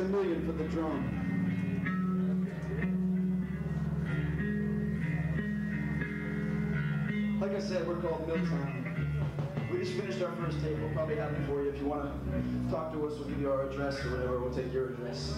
a million for the drum. Like I said, we're called Milltown. We just finished our first tape. We'll probably have it for you. If you want to talk to us, we'll give you our address or whatever. We'll take your address.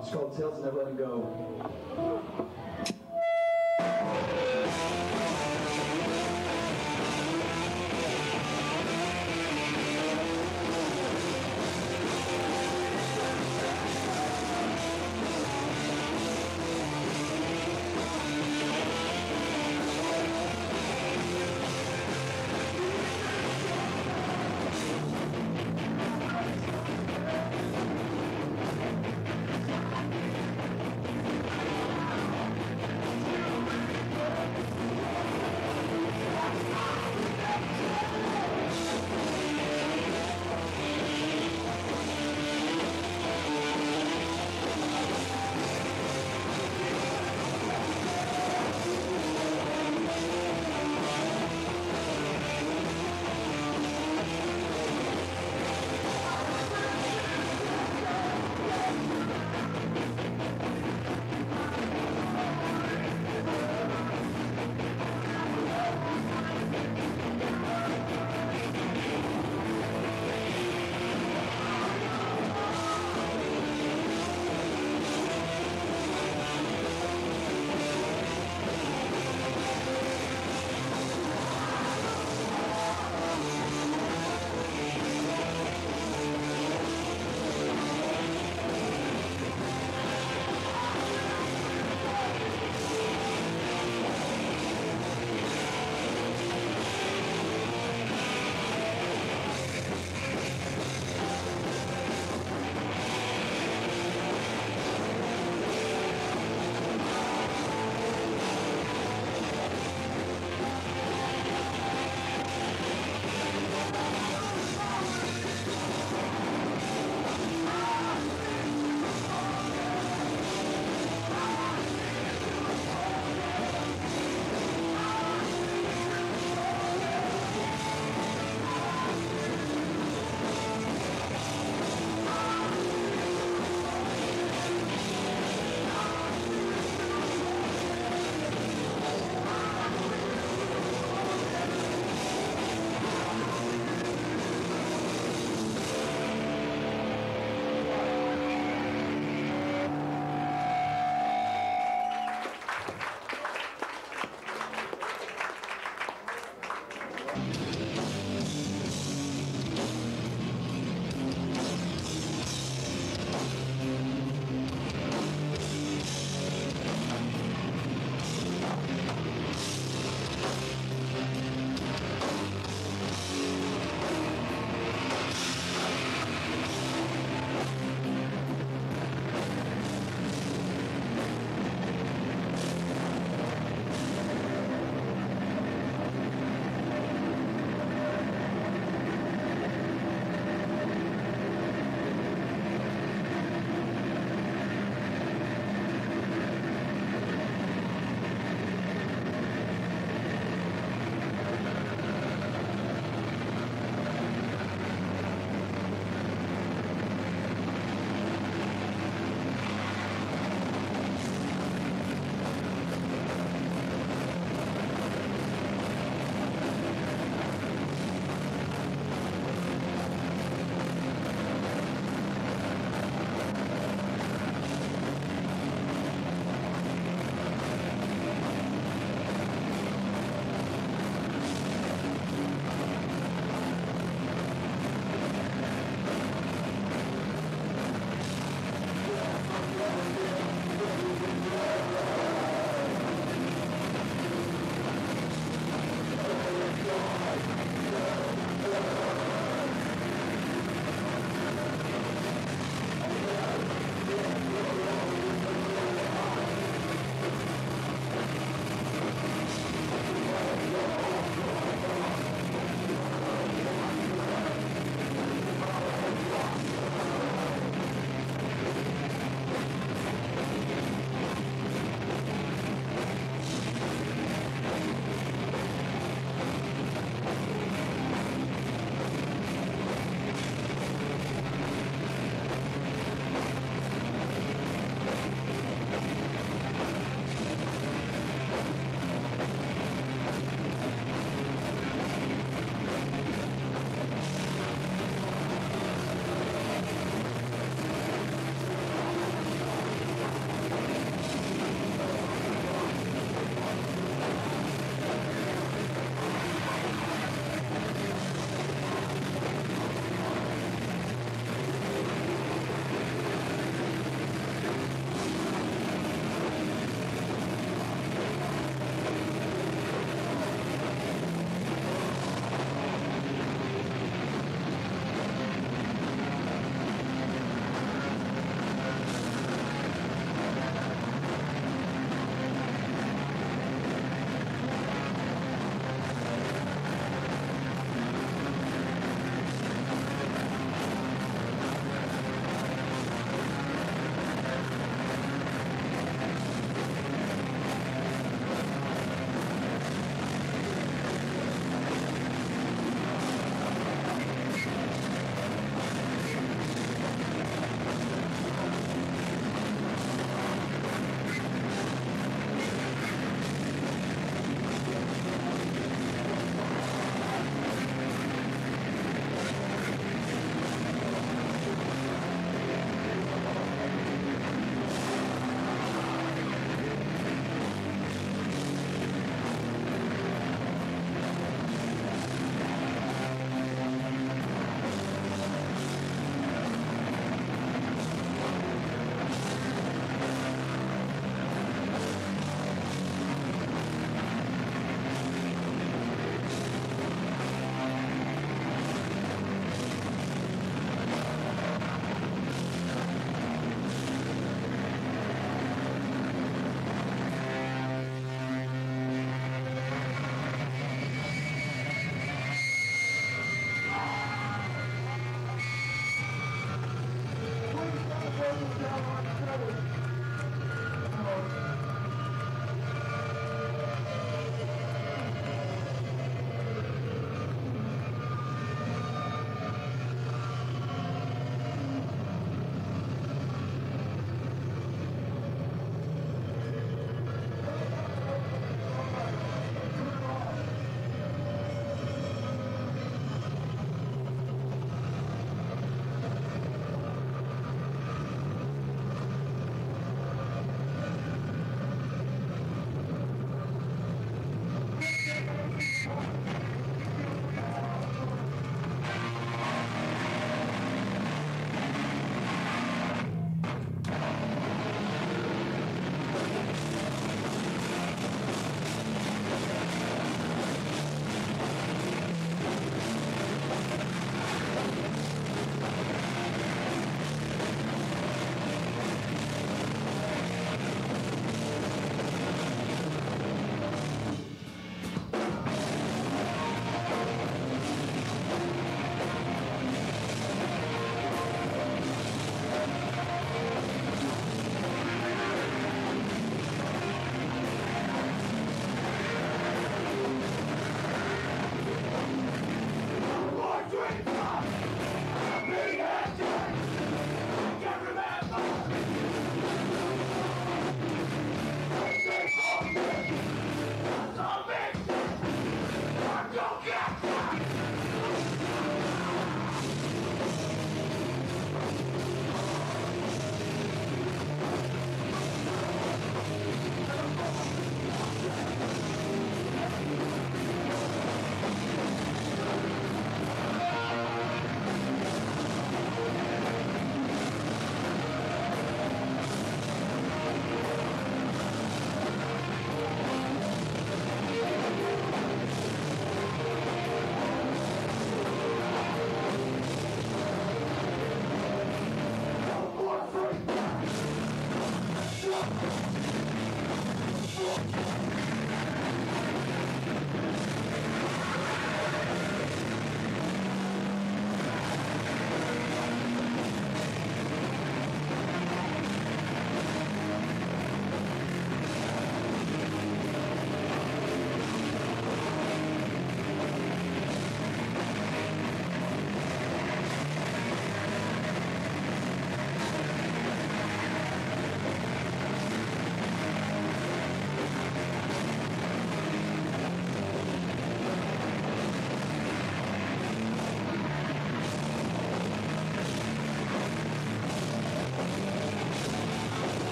It's called Tales Never Letting Go.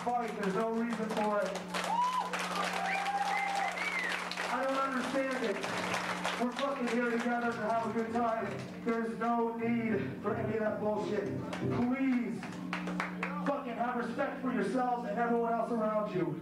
fight. There's no reason for it. I don't understand it. We're fucking here together to have a good time. There's no need for any of that bullshit. Please fucking have respect for yourselves and everyone else around you.